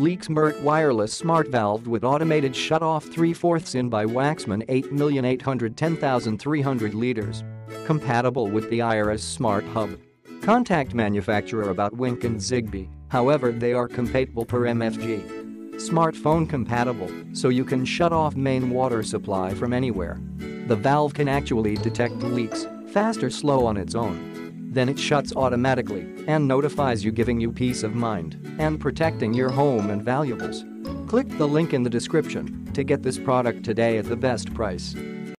Leaksmart wireless smart valve with automated shut-off 3 4 in by Waxman 8810300 liters. Compatible with the Iris Smart Hub. Contact manufacturer about Wink and Zigbee, however they are compatible per MFG. Smartphone compatible, so you can shut off main water supply from anywhere. The valve can actually detect leaks, fast or slow on its own. Then it shuts automatically and notifies you giving you peace of mind and protecting your home and valuables. Click the link in the description to get this product today at the best price.